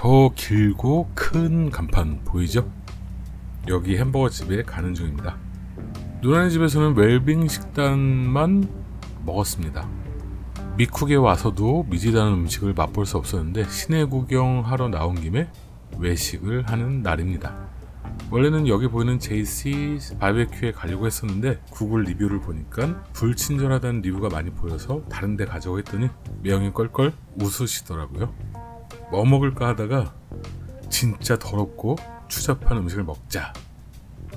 저 길고 큰 간판 보이죠? 여기 햄버거 집에 가는 중입니다. 누나네 집에서는 웰빙 식단만 먹었습니다. 미쿡에 와서도 미지다는 음식을 맛볼 수 없었는데 시내 구경하러 나온 김에 외식을 하는 날입니다. 원래는 여기 보이는 JC 바베큐에 가려고 했었는데 구글 리뷰를 보니까 불친절하다는 리뷰가 많이 보여서 다른 데 가자고 했더니 매형이 껄껄 웃으시더라고요. 뭐 먹을까 하다가 진짜 더럽고 추잡한 음식을 먹자.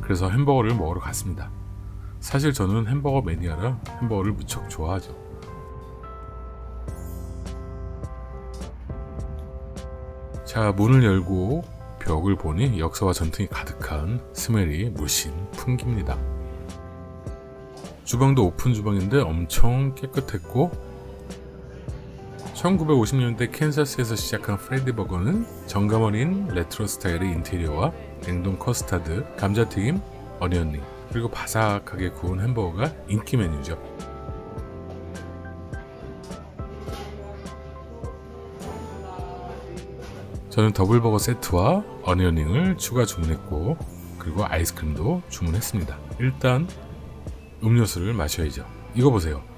그래서 햄버거를 먹으러 갔습니다. 사실 저는 햄버거 매니아라 햄버거를 무척 좋아하죠. 자, 문을 열고 벽을 보니 역사와 전통이 가득한 스멜이 물씬 풍깁니다. 주방도 오픈 주방인데 엄청 깨끗했고 1950년대 캔사스에서 시작한 프레디 버거는 정감 어린 레트로 스타일의 인테리어와 냉동 커스타드, 감자튀김, onion ring 그리고 바삭하게 구운 햄버거가 인기 메뉴죠. 저는 더블버거 세트와 onion ring을 추가 주문했고 그리고 아이스크림도 주문했습니다. 일단 음료수를 마셔야죠. 이거 보세요.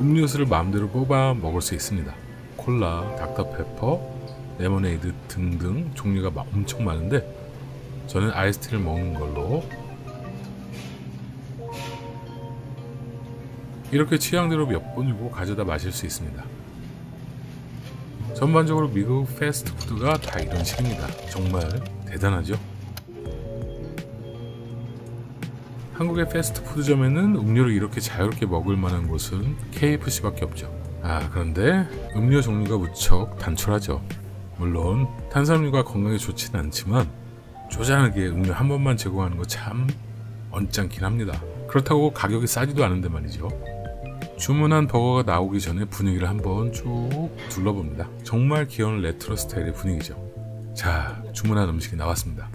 음료수를 마음대로 뽑아 먹을 수 있습니다. 콜라, 닥터페퍼, 레모네이드 등등 종류가 엄청 많은데 저는 아이스티를 먹는 걸로 이렇게 취향대로 몇 번이고 가져다 마실 수 있습니다. 전반적으로 미국 패스트푸드가 다 이런 식입니다. 정말 대단하죠? 한국의 패스트푸드점에는 음료를 이렇게 자유롭게 먹을 만한 곳은 KFC밖에 없죠. 아 그런데 음료 종류가 무척 단촐하죠. 물론 탄산음료가 건강에 좋지는 않지만 조장하게 음료 한 번만 제공하는 거 참 언짢긴 합니다. 그렇다고 가격이 싸지도 않은데 말이죠. 주문한 버거가 나오기 전에 분위기를 한번 쭉 둘러봅니다. 정말 귀여운 레트로 스타일의 분위기죠. 자, 주문한 음식이 나왔습니다.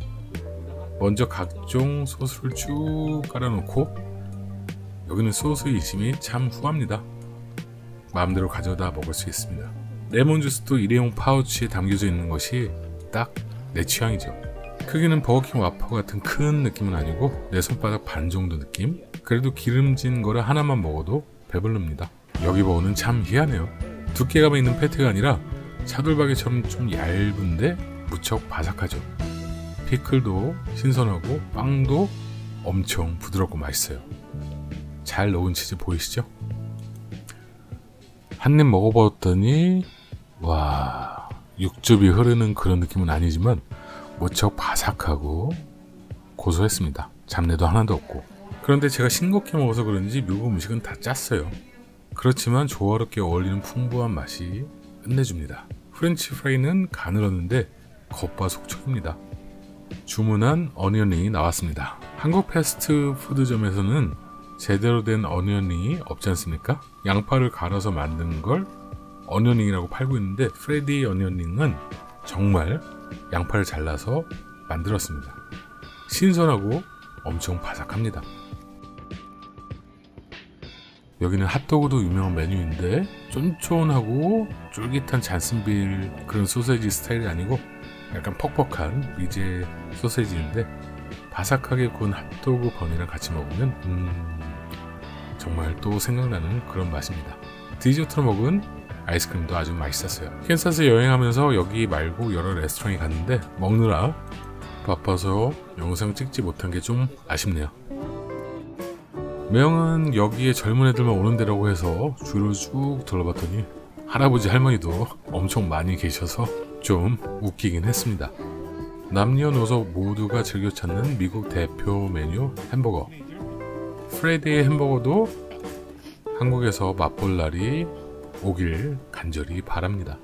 먼저 각종 소스를 쭉 깔아놓고 여기는 소스 인심이 참 후합니다. 마음대로 가져다 먹을 수 있습니다. 레몬 주스도 일회용 파우치에 담겨져 있는 것이 딱 내 취향이죠. 크기는 버거킹 와퍼 같은 큰 느낌은 아니고 내 손바닥 반 정도 느낌? 그래도 기름진 거를 하나만 먹어도 배불릅니다. 여기 버거는 참 희한해요. 두께감이 있는 패티가 아니라 차돌박이처럼 좀 얇은데 무척 바삭하죠. 피클도 신선하고 빵도 엄청 부드럽고 맛있어요. 잘 녹은 치즈 보이시죠? 한 입 먹어봤더니 와 육즙이 흐르는 그런 느낌은 아니지만 무척 바삭하고 고소했습니다. 잡내도 하나도 없고 그런데 제가 싱겁게 먹어서 그런지 미국 음식은 다 짰어요. 그렇지만 조화롭게 어울리는 풍부한 맛이 끝내줍니다. 프렌치 프라이는 가늘었는데 겉바속촉입니다. 주문한 onion ring이 나왔습니다. 한국 패스트푸드점에서는 제대로 된 onion ring이 없지 않습니까? 양파를 갈아서 만든 걸 onion ring이라고 팔고 있는데 프레디 onion ring은 정말 양파를 잘라서 만들었습니다. 신선하고 엄청 바삭합니다. 여기는 핫도그도 유명한 메뉴인데 쫀쫀하고 쫄깃한 잔슨빌 그런 소세지 스타일이 아니고 약간 퍽퍽한 미제 소세지인데 바삭하게 구운 핫도그 bun이랑 같이 먹으면 음, 정말 또 생각나는 그런 맛입니다. 디저트로 먹은 아이스크림도 아주 맛있었어요. 캔사스 여행하면서 여기 말고 여러 레스토랑에 갔는데 먹느라 바빠서 영상 찍지 못한 게 좀 아쉽네요. 매형은 여기에 젊은 애들만 오는 데라고 해서 줄을 쭉 둘러봤더니 할아버지 할머니도 엄청 많이 계셔서 좀 웃기긴 했습니다. 남녀노소 모두가 즐겨 찾는 미국 대표 메뉴 햄버거. 프레디의 햄버거도 한국에서 맛볼 날이 오길 간절히 바랍니다.